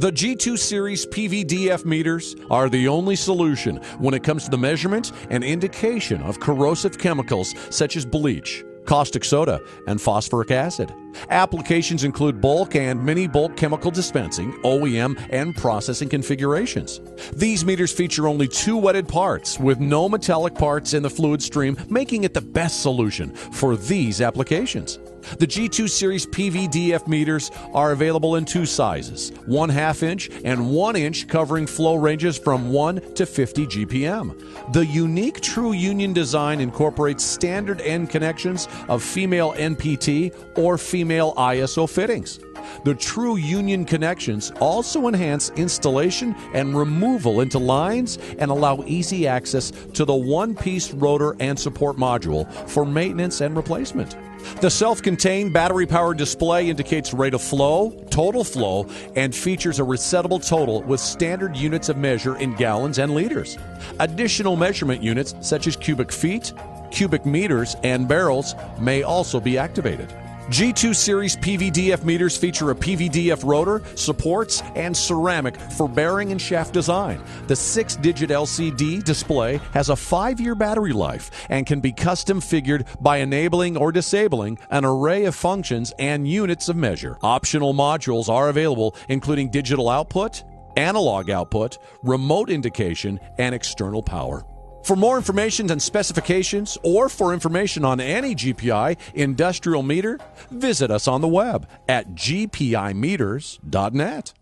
The G2 Series PVDF meters are the only solution when it comes to the measurement and indication of corrosive chemicals such as bleach, caustic soda, and phosphoric acid. Applications include bulk and mini bulk chemical dispensing, OEM, and processing configurations. These meters feature only two wetted parts with no metallic parts in the fluid stream, making it the best solution for these applications. The G2 Series PVDF meters are available in two sizes 1 half inch and 1 inch, covering flow ranges from 1 to 50 GPM. The unique True Union design incorporates standard end connections of female NPT or female ISO fittings. The True Union connections also enhance installation and removal into lines and allow easy access to the one piece rotor and support module for maintenance and replacement. The self contained battery powered display indicates rate of flow, total flow, and features a resettable total with standard units of measure in gallons and liters. Additional measurement units, such as cubic feet, cubic meters, and barrels, may also be activated. G2 Series PVDF meters feature a PVDF rotor, supports, and ceramic for bearing and shaft design. The six digit LCD display has a five year battery life and can be custom figured by enabling or disabling an array of functions and units of measure. Optional modules are available, including digital output, analog output, remote indication, and external power. For more information and specifications, or for information on any GPI industrial meter, visit us on the web at gpimeters.net.